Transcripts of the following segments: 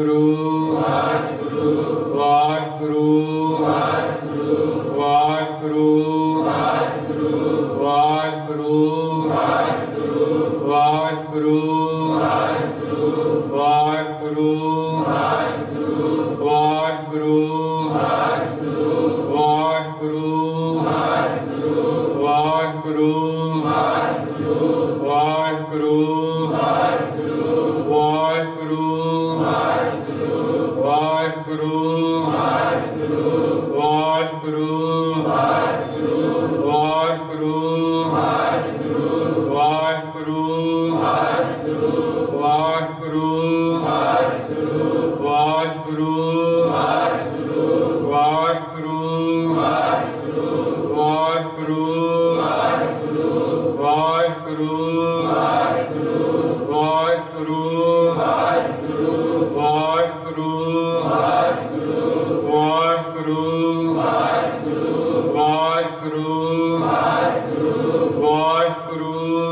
Guru. Guru.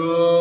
Oh.